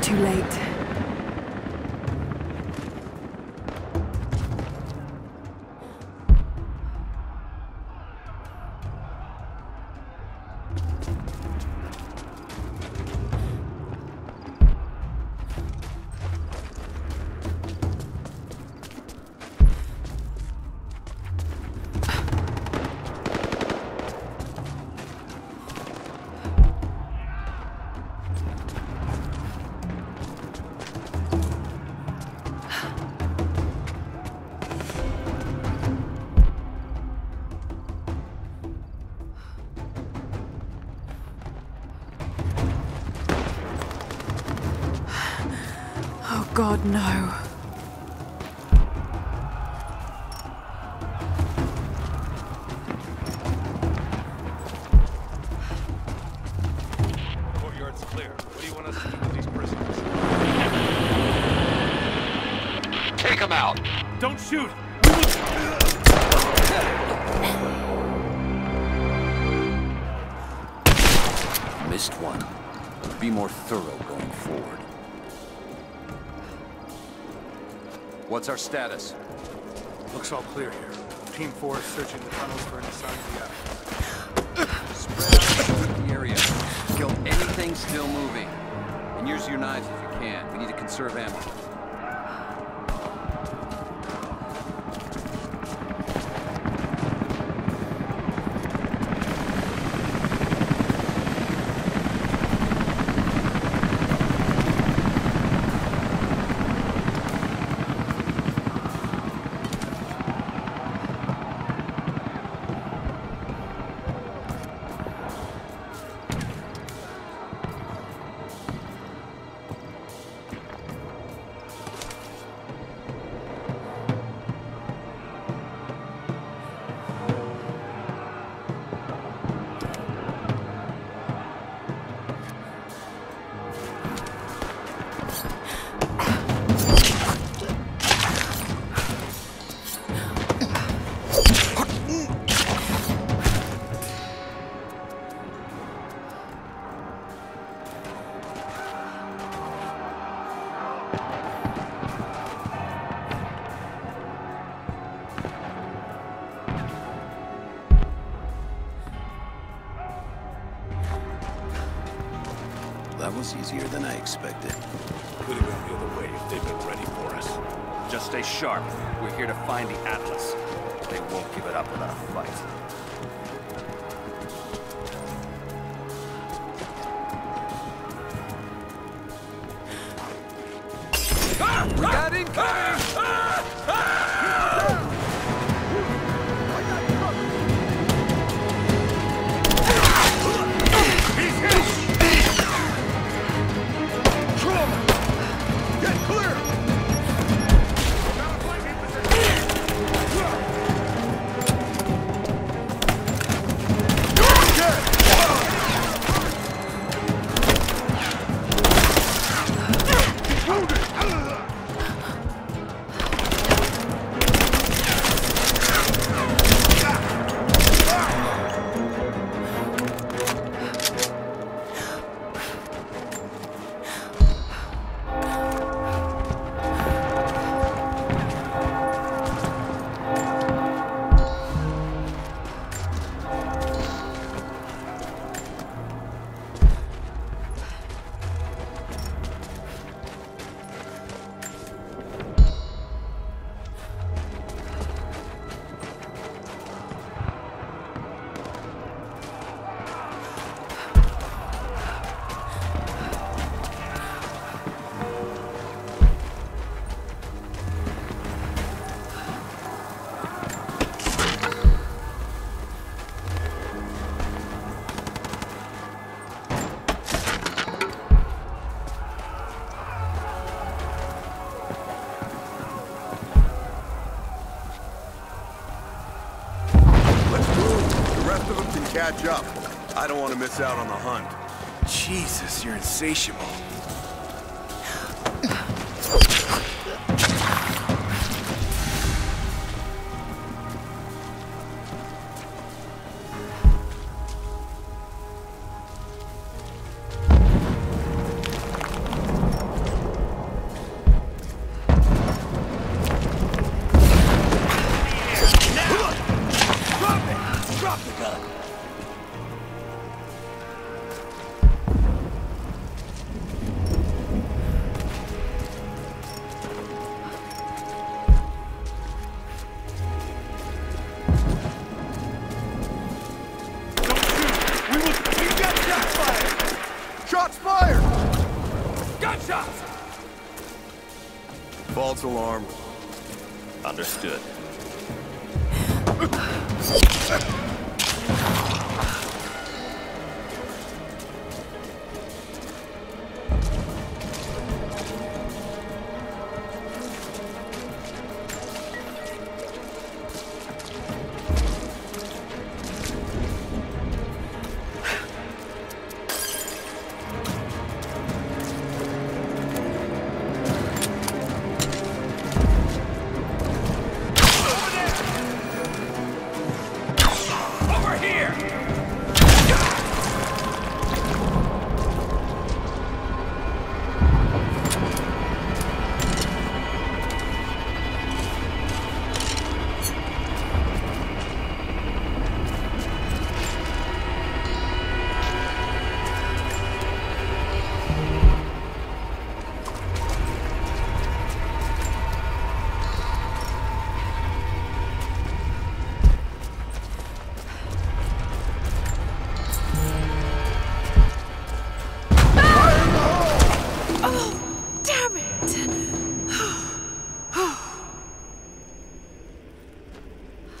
too late. Him out! Don't shoot! Missed one. Be more thorough going forward. What's our status? Looks all clear here. Team 4 is searching the tunnels for any signs of the action. Spread out the area. Kill anything still moving. And use your knives if you can. We need to conserve ammo. Was easier than I expected. Could have gone the other way if they'd been ready for us. Just stay sharp. We're here to find the Atlas. They won't give it up without a fight. We got incoming! Ah! catch up. I don't want to miss out on the hunt. Jesus, you're insatiable. Drop the gun! False alarm. Understood.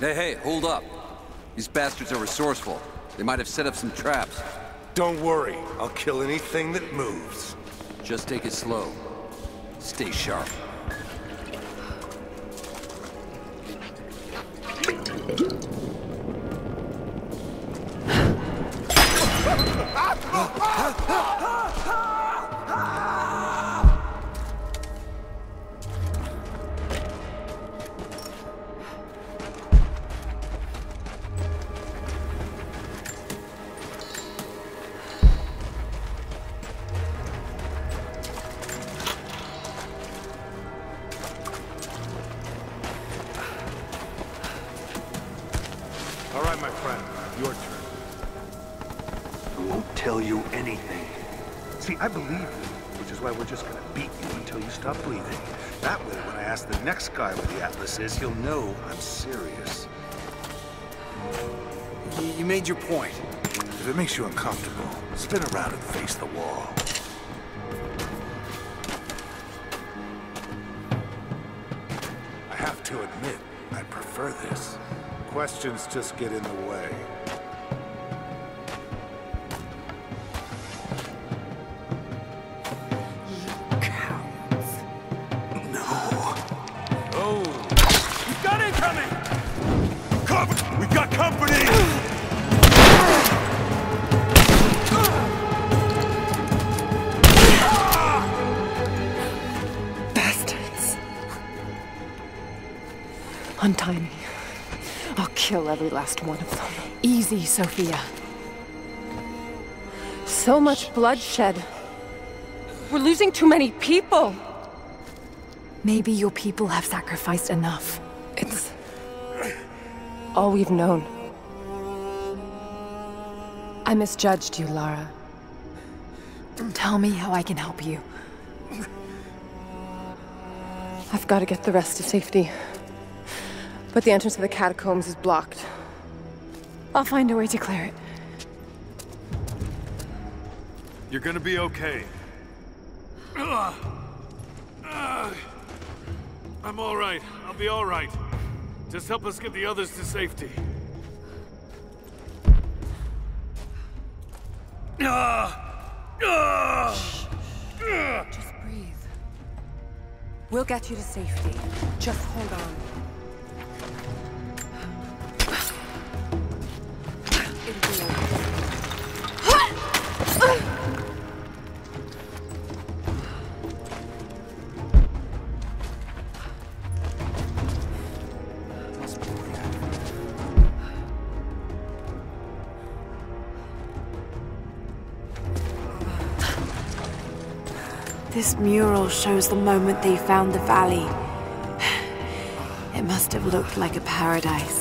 Hey, hey, hold up. These bastards are resourceful. They might have set up some traps. Don't worry. I'll kill anything that moves. Just take it slow. Stay sharp. See, I believe you, which is why we're just gonna beat you until you stop breathing. That way, when I ask the next guy where the Atlas is, he'll know I'm serious. You, you made your point. If it makes you uncomfortable, spin around and face the wall. I have to admit, I prefer this. Questions just get in the way. Untie me. I'll kill every last one of them. Easy, Sofia. So much bloodshed. We're losing too many people. Maybe your people have sacrificed enough. It's all we've known. I misjudged you, Lara. Tell me how I can help you. I've got to get the rest to safety. But the entrance to the catacombs is blocked. I'll find a way to clear it. You're gonna be okay. Ugh. Ugh. I'm all right. I'll be all right. Just help us get the others to safety. Just breathe. We'll get you to safety. Just hold on. This mural shows the moment they found the valley. It must have looked like a paradise.